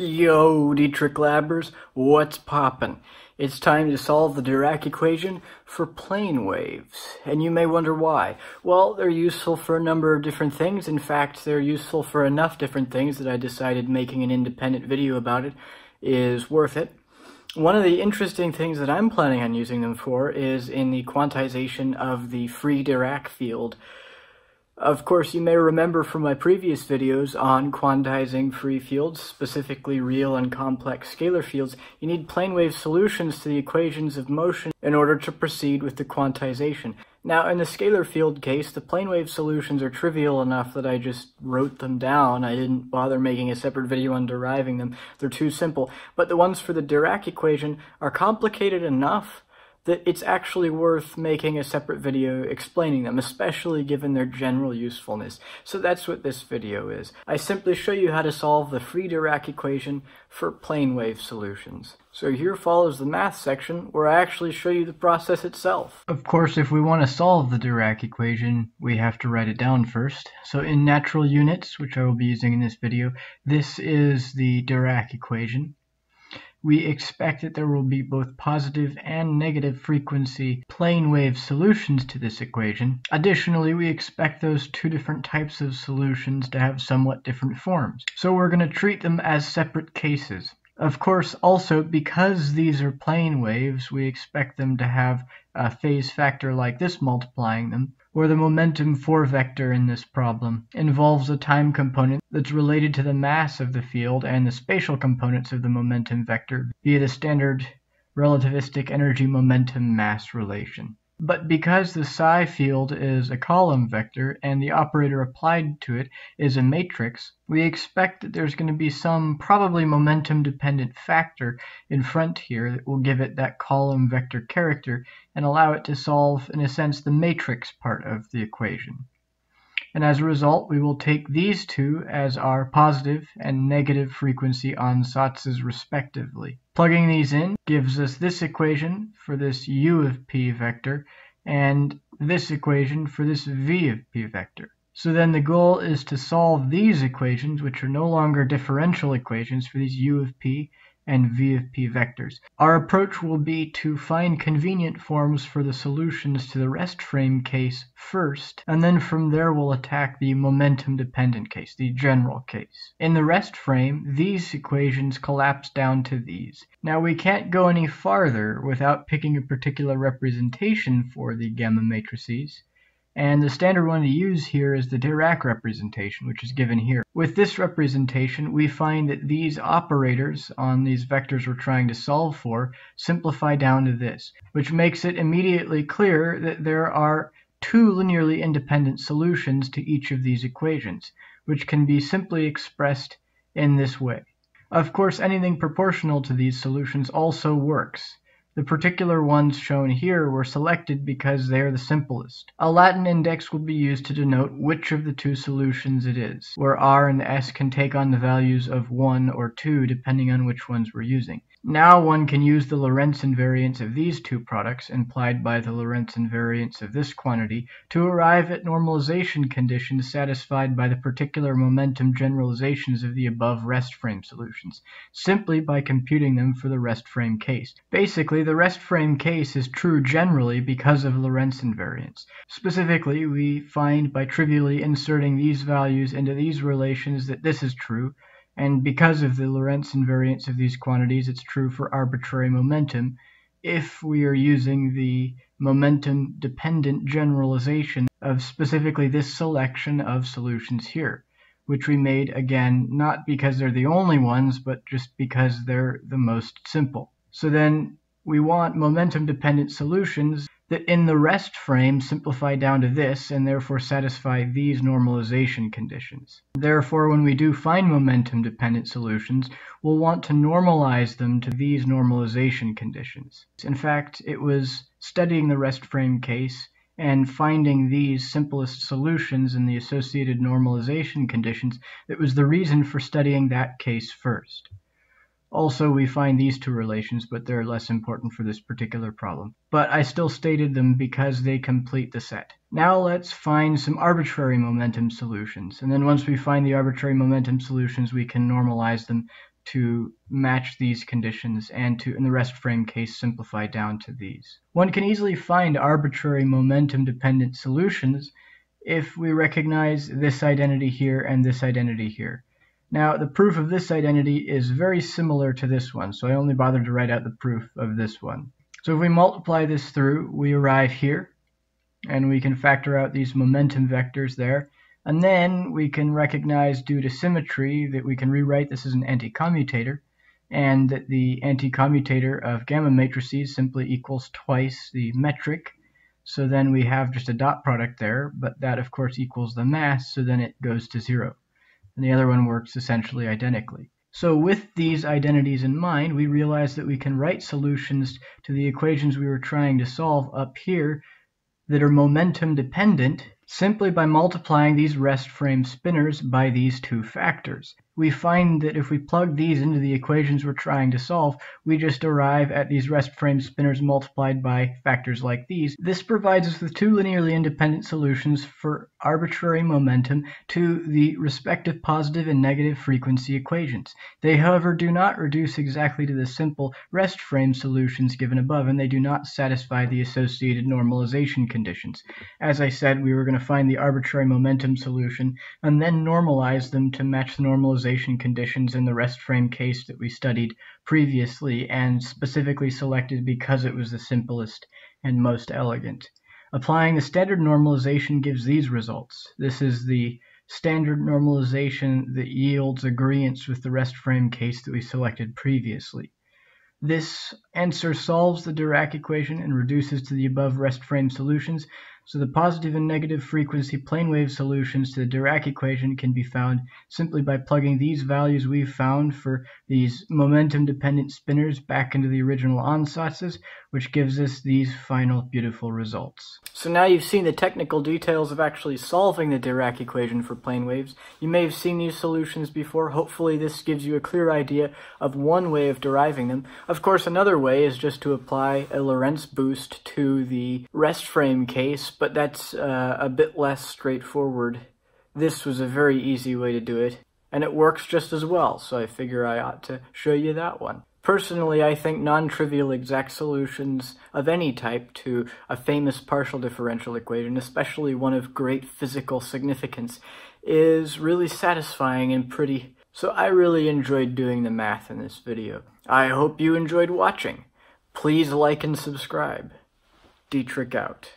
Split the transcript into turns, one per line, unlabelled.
Yo, Dietterich Labbers, what's poppin'? It's time to solve the Dirac equation for plane waves. And you may wonder why. Well, they're useful for a number of different things. In fact, they're useful for enough different things that I decided making an independent video about it is worth it. One of the interesting things that I'm planning on using them for is in the quantization of the free Dirac field of course, you may remember from my previous videos on quantizing free fields, specifically real and complex scalar fields, you need plane wave solutions to the equations of motion in order to proceed with the quantization. Now, in the scalar field case, the plane wave solutions are trivial enough that I just wrote them down. I didn't bother making a separate video on deriving them. They're too simple. But the ones for the Dirac equation are complicated enough that it's actually worth making a separate video explaining them, especially given their general usefulness. So that's what this video is. I simply show you how to solve the free Dirac equation for plane wave solutions. So here follows the math section where I actually show you the process itself. Of course, if we want to solve the Dirac equation, we have to write it down first. So in natural units, which I will be using in this video, this is the Dirac equation we expect that there will be both positive and negative frequency plane wave solutions to this equation. Additionally, we expect those two different types of solutions to have somewhat different forms. So we're going to treat them as separate cases. Of course, also, because these are plane waves, we expect them to have a phase factor like this multiplying them, where the momentum 4 vector in this problem involves a time component that's related to the mass of the field and the spatial components of the momentum vector via the standard relativistic energy momentum mass relation. But because the psi field is a column vector and the operator applied to it is a matrix, we expect that there's going to be some probably momentum dependent factor in front here that will give it that column vector character and allow it to solve, in a sense, the matrix part of the equation and as a result we will take these two as our positive and negative frequency ansatzes respectively. Plugging these in gives us this equation for this u of p vector and this equation for this v of p vector. So then the goal is to solve these equations, which are no longer differential equations for these u of p and v of p vectors. Our approach will be to find convenient forms for the solutions to the rest frame case first, and then from there we'll attack the momentum dependent case, the general case. In the rest frame, these equations collapse down to these. Now we can't go any farther without picking a particular representation for the gamma matrices. And the standard one to use here is the Dirac representation, which is given here. With this representation, we find that these operators on these vectors we're trying to solve for simplify down to this, which makes it immediately clear that there are two linearly independent solutions to each of these equations, which can be simply expressed in this way. Of course, anything proportional to these solutions also works. The particular ones shown here were selected because they are the simplest. A Latin index will be used to denote which of the two solutions it is, where r and s can take on the values of 1 or 2 depending on which ones we're using. Now one can use the Lorentz invariance of these two products, implied by the Lorentz invariance of this quantity, to arrive at normalization conditions satisfied by the particular momentum generalizations of the above rest frame solutions, simply by computing them for the rest frame case. Basically, the rest frame case is true generally because of Lorentz invariance. Specifically, we find by trivially inserting these values into these relations that this is true, and because of the Lorentz invariance of these quantities, it's true for arbitrary momentum if we are using the momentum dependent generalization of specifically this selection of solutions here, which we made again not because they're the only ones, but just because they're the most simple. So then we want momentum dependent solutions that in the rest frame simplify down to this and therefore satisfy these normalization conditions. Therefore, when we do find momentum dependent solutions, we'll want to normalize them to these normalization conditions. In fact, it was studying the rest frame case and finding these simplest solutions and the associated normalization conditions that was the reason for studying that case first. Also, we find these two relations, but they're less important for this particular problem. But I still stated them because they complete the set. Now let's find some arbitrary momentum solutions. And then once we find the arbitrary momentum solutions, we can normalize them to match these conditions and to, in the rest frame case, simplify down to these. One can easily find arbitrary momentum-dependent solutions if we recognize this identity here and this identity here. Now, the proof of this identity is very similar to this one, so I only bothered to write out the proof of this one. So if we multiply this through, we arrive here, and we can factor out these momentum vectors there. And then we can recognize due to symmetry that we can rewrite this as an anti-commutator and that the anti-commutator of gamma matrices simply equals twice the metric. So then we have just a dot product there, but that of course equals the mass, so then it goes to zero. And the other one works essentially identically. So with these identities in mind, we realize that we can write solutions to the equations we were trying to solve up here that are momentum dependent simply by multiplying these rest frame spinors by these two factors we find that if we plug these into the equations we're trying to solve, we just arrive at these rest frame spinors multiplied by factors like these. This provides us with two linearly independent solutions for arbitrary momentum to the respective positive and negative frequency equations. They, however, do not reduce exactly to the simple rest frame solutions given above, and they do not satisfy the associated normalization conditions. As I said, we were going to find the arbitrary momentum solution and then normalize them to match the normalization conditions in the rest frame case that we studied previously and specifically selected because it was the simplest and most elegant. Applying the standard normalization gives these results. This is the standard normalization that yields agreeance with the rest frame case that we selected previously. This answer solves the Dirac equation and reduces to the above rest frame solutions so the positive and negative frequency plane wave solutions to the Dirac equation can be found simply by plugging these values we've found for these momentum-dependent spinors back into the original ansatzes, which gives us these final beautiful results. So now you've seen the technical details of actually solving the Dirac equation for plane waves. You may have seen these solutions before. Hopefully this gives you a clear idea of one way of deriving them. Of course, another way is just to apply a Lorentz boost to the rest frame case but that's uh, a bit less straightforward. This was a very easy way to do it, and it works just as well, so I figure I ought to show you that one. Personally, I think non-trivial exact solutions of any type to a famous partial differential equation, especially one of great physical significance, is really satisfying and pretty. So I really enjoyed doing the math in this video. I hope you enjoyed watching. Please like and subscribe. Dietterich out.